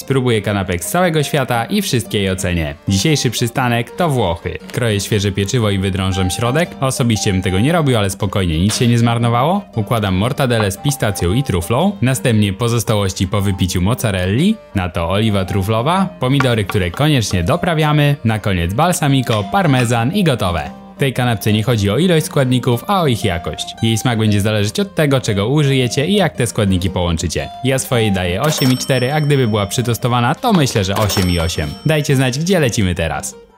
Spróbuję kanapek z całego świata i wszystkie je ocenię. Dzisiejszy przystanek to Włochy. Kroję świeże pieczywo i wydrążam środek. Osobiście bym tego nie robił, ale spokojnie, nic się nie zmarnowało. Układam mortadele z pistacją i truflą. Następnie pozostałości po wypiciu mozzarelli. Na to oliwa truflowa, pomidory, które koniecznie doprawiamy. Na koniec balsamico, parmezan i gotowe. W tej kanapce nie chodzi o ilość składników, a o ich jakość. Jej smak będzie zależeć od tego, czego użyjecie i jak te składniki połączycie. Ja swojej daję 8,4, a gdyby była przytostowana, to myślę, że 8,8. Dajcie znać, gdzie lecimy teraz.